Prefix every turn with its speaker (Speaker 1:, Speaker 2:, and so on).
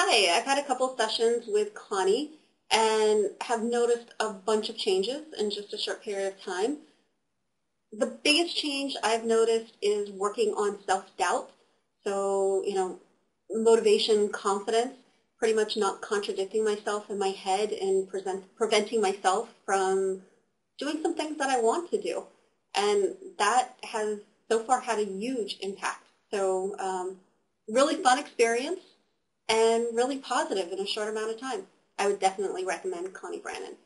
Speaker 1: Hi, I've had a couple sessions with Connie and have noticed a bunch of changes in just a short period of time. The biggest change I've noticed is working on self-doubt. So, you know, motivation, confidence, pretty much not contradicting myself in my head and present, preventing myself from doing some things that I want to do. And that has so far had a huge impact. So um, really fun experience and really positive in a short amount of time. I would definitely recommend Connie Brannon.